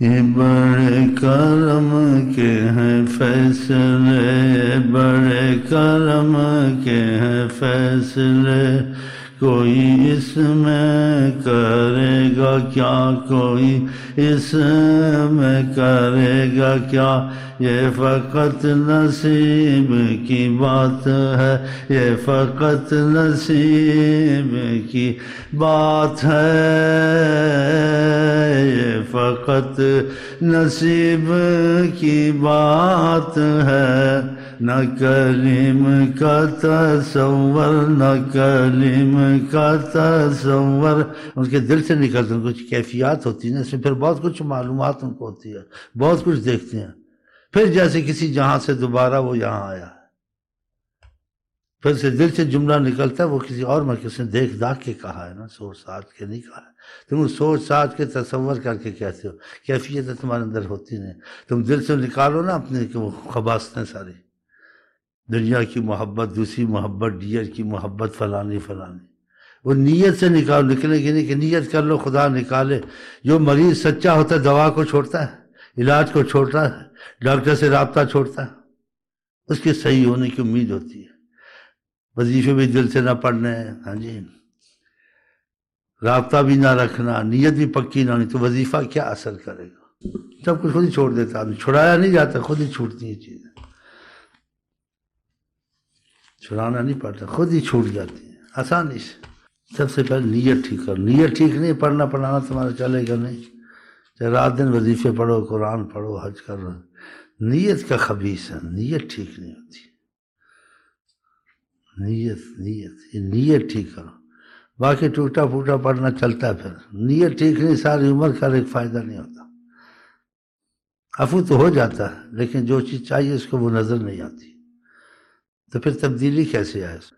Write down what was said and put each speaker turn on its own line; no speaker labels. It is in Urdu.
یہ بڑے کرم کے ہیں، فیصلے بڑے کرم کے ہیں، فیصلے کوئی اس میں کرے گا کیا؟ کوئی اس میں کرے گا کیا؟ یہ فقط نصیب کی بات ہے، یہ فقط نصیب کی بات ہے۔ فقط نصیب کی بات ہے، نہ کلیم کا تصور، نہ کلیم کا تصور۔ ان کے دل سے نکلتے ہیں، کچھ کیفیات ہوتی ہیں، اس میں پھر بہت کچھ معلومات ان کو ہوتی ہے بہت کچھ دیکھتے ہیں۔ پھر جیسے کسی جہاں سے دوبارہ وہ یہاں آیا۔ ہے پھر سے دل سے جملہ نکلتا ہے، وہ کسی اور میں کسی نے دیکھ داکھ کے کہا ہے نا، سوچ ساچ کے نہیں کہا ہے۔ تم سوچ ساچ کے تصور کر کے کہتے ہو کیفیت تمہارے اندر ہوتی نہیں تم دل سے نکالو نا اپنے وہ خباستیں ساری۔ دنیا کی محبت، دوسری محبت، ڈیئر کی محبت، فلانی فلانی۔ وہ نیت سے نکالو نکلنے کی نہیں، کہ نیت کر لو، خدا نکالے۔ جو مریض سچا ہوتا ہے، دوا کو چھوڑتا ہے، علاج کو چھوڑتا ہے، ڈاکٹر سے رابطہ چھوڑتا ہے۔ اس کے صحیح ہونے کی امید ہوتی ہے۔ وظیفے بھی دل سے نہ پڑھنے ہاں جی۔ رابطہ بھی نہ رکھنا، نیت بھی پکی نہ ہونی، تو وظیفہ کیا اثر کرے گا؟ سب کچھ خود ہی چھوڑ دیتا آدمی۔ چھڑایا نہیں جاتا، خود ہی چھوٹتی ہیں چیزیں۔ چھڑانا نہیں پڑتا، خود ہی چھوٹ جاتی ہیں۔ آسانی سے۔ سب سے پہلے نیت ٹھیک کرو۔ نیت ٹھیک نہیں، پڑھنا پڑھانا تمہارا چلے گا نہیں۔ چاہے رات دن وظیفے پڑھو، قرآن پڑھو، حج کرو نیت کا خبیص ہے، نیت ٹھیک نہیں ہوتی۔ نیت نیت، یہ نیت ٹھیک کرو۔ باقی ٹوٹا پھوٹا پڑھنا چلتا ہے پھر۔ نیت ٹھیک نہیں، ساری عمر کا ایک فائدہ نہیں ہوتا۔ افو تو ہو جاتا ہے، لیکن جو چیز چاہیے اس کو وہ نظر نہیں آتی۔ تو پھر تبدیلی کیسے آئے اس میں؟